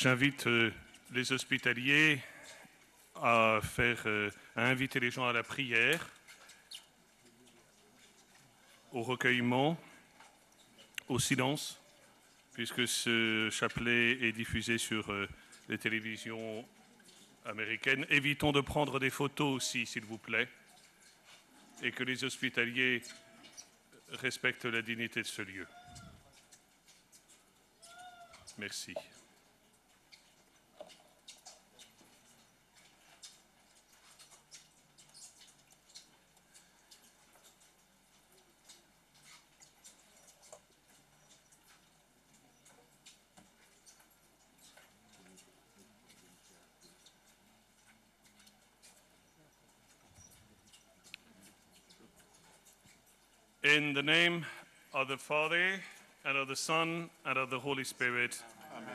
J'invite euh, les hospitaliers à faire, euh, à inviter les gens à la prière, au recueillement, au silence, puisque ce chapelet est diffusé sur euh, les télévisions américaines. Évitons de prendre des photos aussi, s'il vous plaît, et que les hospitaliers respectent la dignité de ce lieu. Merci. In the name of the Father, and of the Son, and of the Holy Spirit. Amen.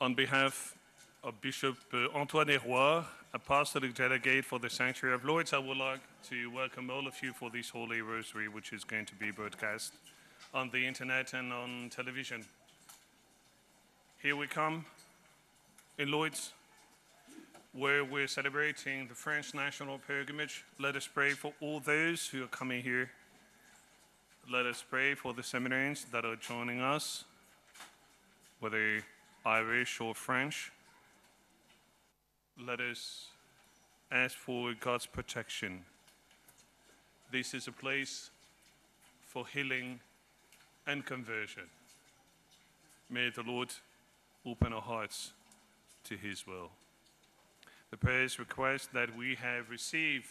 On behalf of Bishop uh, Antoine Hérouard, Apostolic Delegate for the Sanctuary of Lourdes, I would like to welcome all of you for this Holy Rosary, which is going to be broadcast on the internet and on television. Here we come in Lourdes, where we're celebrating the French national pilgrimage. Let us pray for all those who are coming here. Let us pray for the seminarians that are joining us, whether Irish or French. Let us ask for God's protection. This is a place for healing and conversion. May the Lord open our hearts to His will. The prayers request that we have received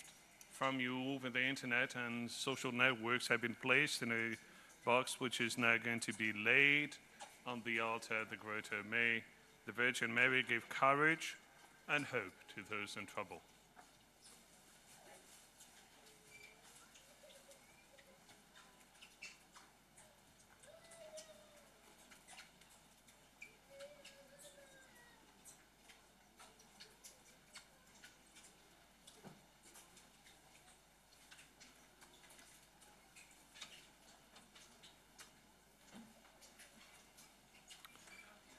from you over the internet and social networks have been placed in a box which is now going to be laid on the altar of the grotto. May the Virgin Mary give courage and hope to those in trouble.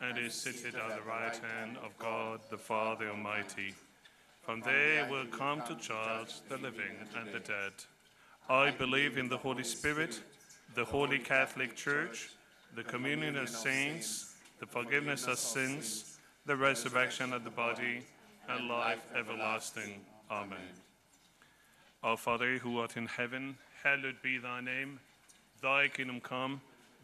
and is seated at the right hand of God the Father Almighty. From there will come to judge the living and the dead. I believe in the Holy Spirit, the Holy Catholic Church, the communion of saints, the forgiveness of sins, the resurrection of the body, and life everlasting. Amen. Our Father who art in heaven, hallowed be thy name. Thy kingdom come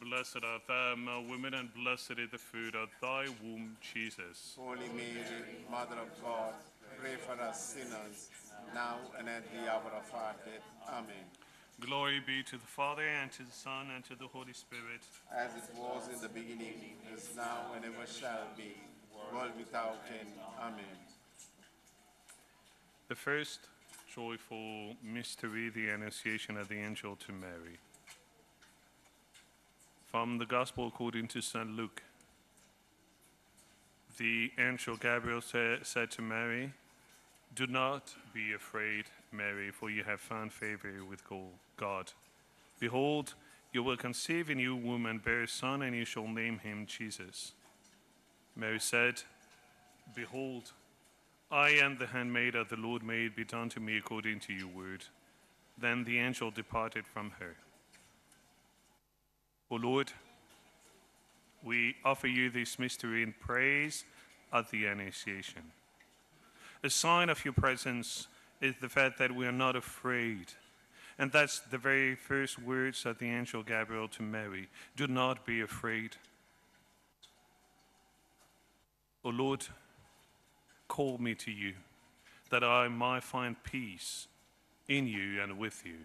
Blessed art thou among women, and blessed is the fruit of thy womb, Jesus. Holy Mary, Mother of God, pray for us sinners, now and at the hour of our death. Amen. Glory be to the Father, and to the Son, and to the Holy Spirit. As it was in the beginning, is now, and ever shall be, world without end. Amen. The first joyful mystery, the Annunciation of the Angel to Mary. From the Gospel according to St. Luke. The angel Gabriel sa- said to Mary, Do not be afraid, Mary, for you have found favor with God. Behold, You will conceive in you, womb, and bear a son, and you shall name him Jesus. Mary said, Behold, I am the handmaid of the Lord, may it be done to me according to your word. Then the angel departed from her. O Lord, we offer you this mystery in praise at the Annunciation. A sign of your presence is the fact that we are not afraid. And that's the very first words of the angel Gabriel to Mary Do not be afraid. O Lord, call me to you, that I might find peace in you and with you.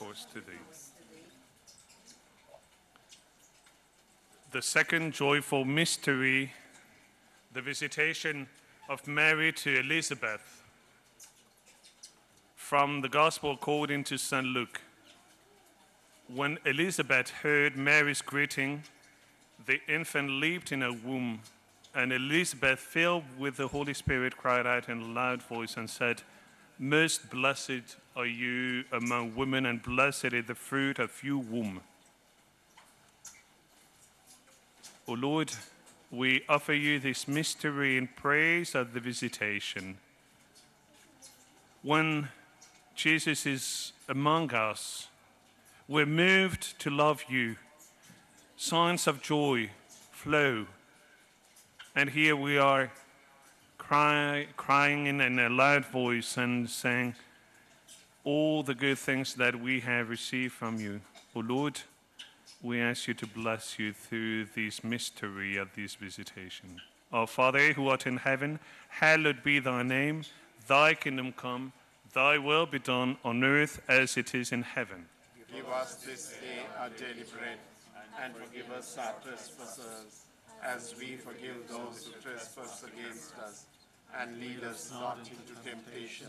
course to thee. The second joyful mystery, the visitation of Mary to Elizabeth. From the Gospel according to St. Luke. When Elizabeth heard Mary's greeting, the infant leaped in her womb, and Elizabeth, filled with the Holy Spirit, cried out in a loud voice and said, Most blessed are you among women, and blessed is the fruit of your womb. O Lord, we offer you this mystery in praise of the visitation. When Jesus is among us, we're moved to love you. Signs of joy flow. And here we are cry, crying in, in a loud voice and saying, All the good things that we have received from you. O Lord, we ask you to bless you through this mystery of this visitation. Our Father who art in heaven, hallowed be thy name. Thy kingdom come, thy will be done on earth as it is in heaven. Give us this day our daily bread, and forgive us our trespasses, as we forgive those who trespass against us. And lead us not into temptation,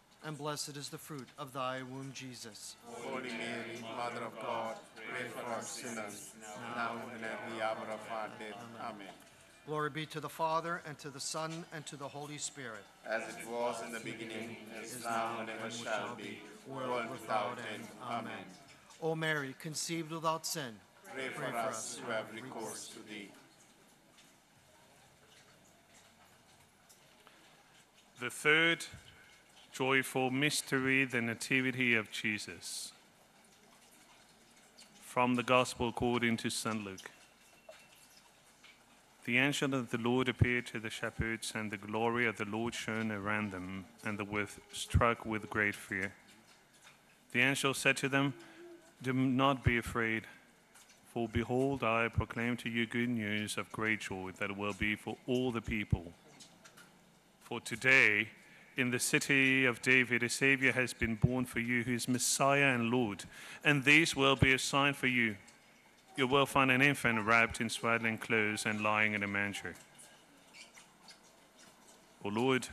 and blessed is the fruit of thy womb, Jesus. Holy Mary, Mother of God, pray for us sinners, now and at the hour of our death. Amen. Glory be to the Father, and to the Son, and to the Holy Spirit. As it was in the beginning, is now, and ever shall be, world without end. Amen. O Mary, conceived without sin, Pray for us who have recourse to thee. The third joyful mystery, the Nativity of Jesus. From the Gospel according to St. Luke. The angel of the Lord appeared to the shepherds, and the glory of the Lord shone around them, and they were struck with great fear. The angel said to them, Do not be afraid, for behold, I proclaim to you good news of great joy that will be for all the people. For today, in the city of David, a Savior has been born for you, who is Messiah and Lord. And this will be a sign for you. You will find an infant wrapped in swaddling clothes and lying in a manger. O Lord,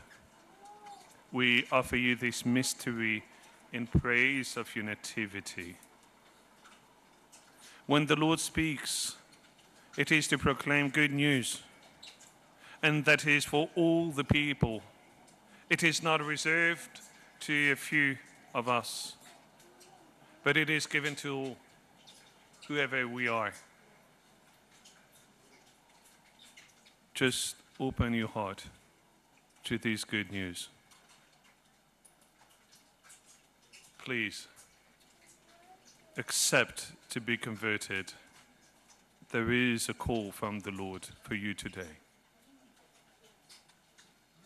we offer you this mystery in praise of your nativity. When the Lord speaks, it is to proclaim good news and that is for all the people. It is not reserved to a few of us, but it is given to all, whoever we are. Just open your heart to this good news. Please accept to be converted. There is a call from the Lord for you today.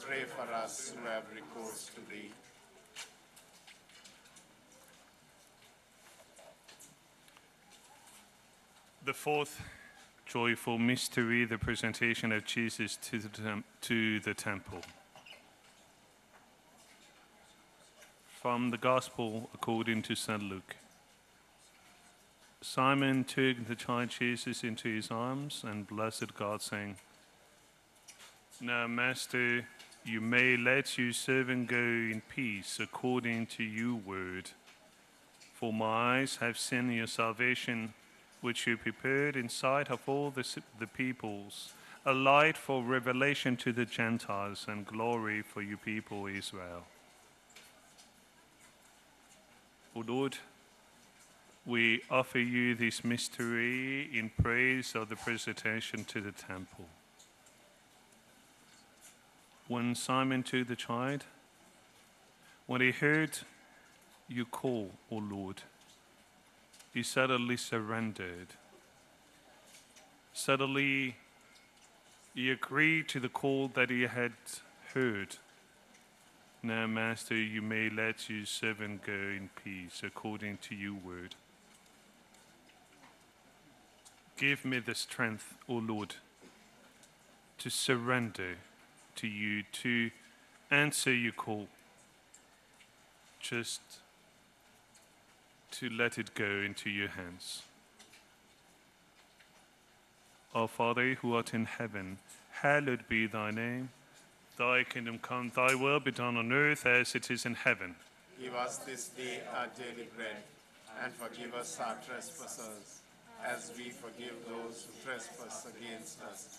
Pray for us who have recourse to thee. The fourth joyful mystery, the presentation of Jesus to the, tem- to the temple. From the Gospel according to St. Luke. Simon took the child Jesus into his arms and blessed God, saying, Now, Master, you may let your servant go in peace according to your word. For my eyes have seen your salvation, which you prepared in sight of all the, the peoples, a light for revelation to the Gentiles and glory for your people Israel. O Lord, we offer you this mystery in praise of the presentation to the temple. When Simon took the child, when he heard you call, O Lord, he suddenly surrendered. Suddenly, he agreed to the call that he had heard. Now, Master, you may let your servant go in peace according to your word. Give me the strength, O Lord, to surrender to you, to answer your call, just to let it go into your hands. Our Father who art in heaven, hallowed be thy name. Thy kingdom come, thy will be done on earth as it is in heaven. Give us this day our daily bread, and forgive us our trespasses, as we forgive those who trespass against us.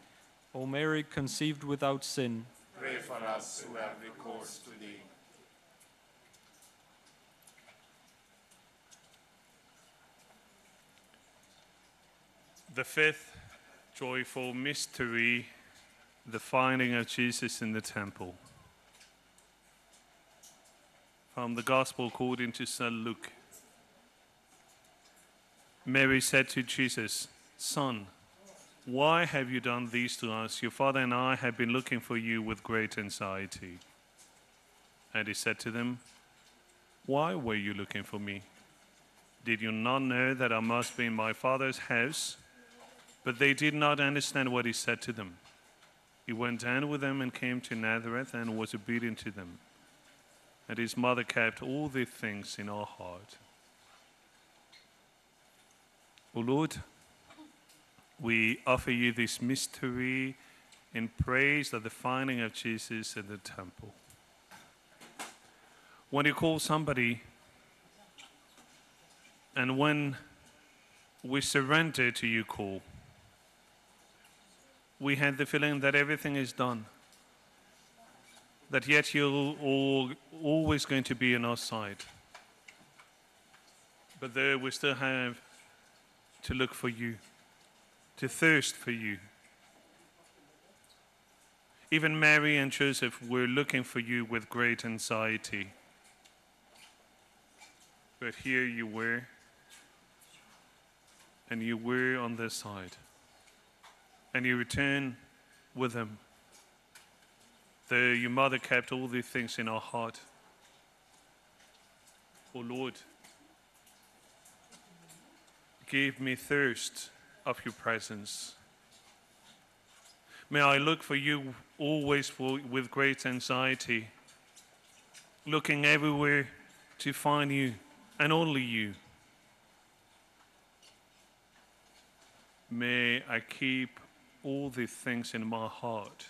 O Mary, conceived without sin, Pray for us who have recourse to thee. The fifth joyful mystery, the finding of Jesus in the temple. From the Gospel according to St. Luke. Mary said to Jesus, Son, why have you done these to us? Your father and I have been looking for you with great anxiety. And he said to them, Why were you looking for me? Did you not know that I must be in my father's house? But they did not understand what he said to them. He went down with them and came to Nazareth and was obedient to them. And his mother kept all these things in her heart. O Lord, we offer you this mystery in praise of the finding of Jesus in the temple. When you call somebody, and when we surrender to your call, we had the feeling that everything is done, that yet you're all, always going to be on our side. But there we still have to look for you, to thirst for you. Even Mary and Joseph were looking for you with great anxiety. But here you were, and you were on their side. And you return with them. Though your mother kept all these things in her heart. O Lord, give me thirst of your presence. May I look for you always for, with great anxiety, looking everywhere to find you and only you. May I keep all these things in my heart.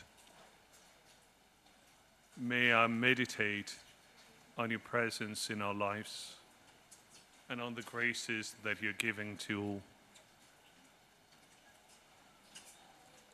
May I meditate on your presence in our lives and on the graces that you're giving to all.